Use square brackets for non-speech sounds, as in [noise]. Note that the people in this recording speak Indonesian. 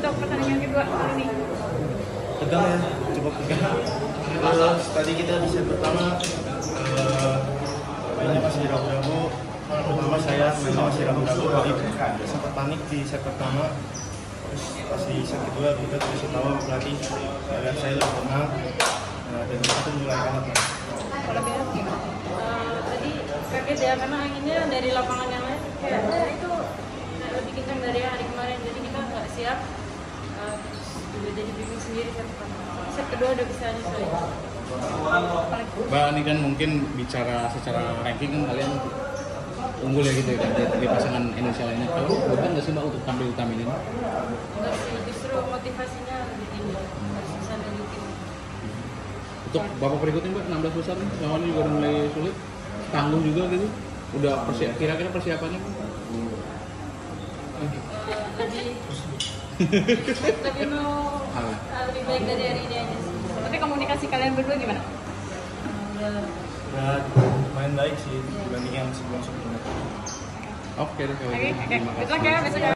untuk pertandingan kedua kali ini? tegang ya cukup tegang terus tadi kita di set pertama mainnya masih ragu-ragu pertama saya mainnya masih ragu-ragu jadi sempat panik di set pertama terus pas di set kedua kita dikasih tahu pelatih agar saya lebih tenang nah, dan itu mulai enak lah. Kalau? Eh, tadi kaget ya karena anginnya dari lapangan yang lain kayak "Eh, itu lebih kencang dari hari kemarin jadi kita nggak siap Eh, jadi bingung sendiri pertama set kedua udah bisa nyesuaiin Mbak ini kan mungkin bicara secara ranking kan kalian unggul ya gitu ya kan, di, di pasangan Indonesia lainnya. Kalau beban nggak sih mbak untuk tampil utama ini? enggak sih justru motivasinya lebih tinggi harus bisa nunjukin Untuk babak berikutnya mbak 16 besar nih, lawannya juga udah mulai sulit, tanggung juga gitu. Udah persiap, kira-kira persiapannya? Eh, lebih [laughs] lebih mau baik dari hari ini aja sih tapi komunikasi kalian berdua gimana? Udah udah main baik sih dibanding yang sebelum-sebelumnya Oke Oke, oke. Kasih. luck ya besok ya.